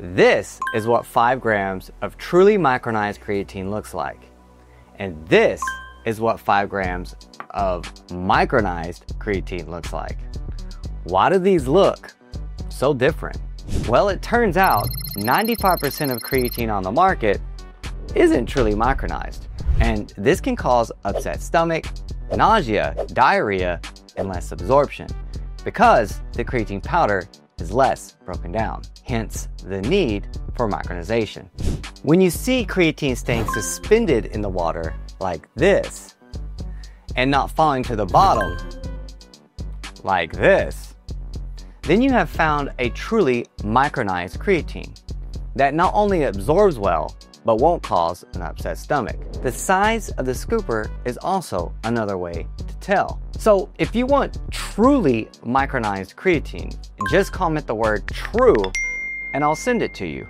This is what 5 grams of truly micronized creatine looks like. And this is what 5 grams of micronized creatine looks like. Why do these look so different? Well, it turns out 95% of creatine on the market isn't truly micronized. And this can cause upset stomach, nausea, diarrhea, and less absorption because the creatine powder is less broken down, hence the need for micronization. When you see creatine staying suspended in the water like this and not falling to the bottom like this, then you have found a truly micronized creatine that not only absorbs well, but won't cause an upset stomach. The size of the scooper is also another way to tell. So if you want truly micronized creatine, just comment the word true and I'll send it to you.